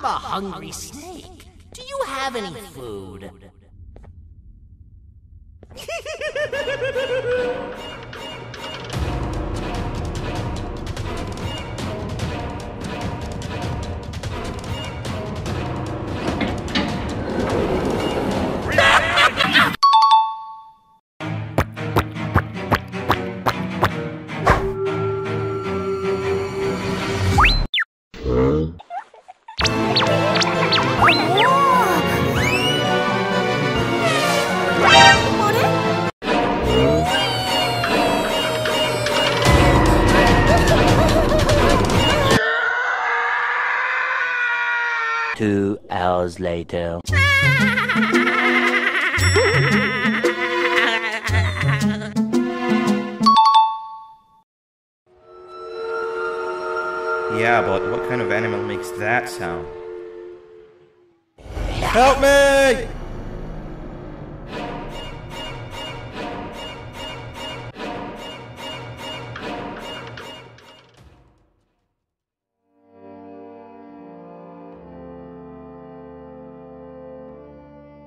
I'm a hungry snake. Do you have any food? Two hours later. Yeah, but what kind of animal makes that sound? Help me!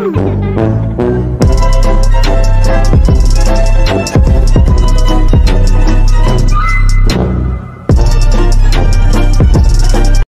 Música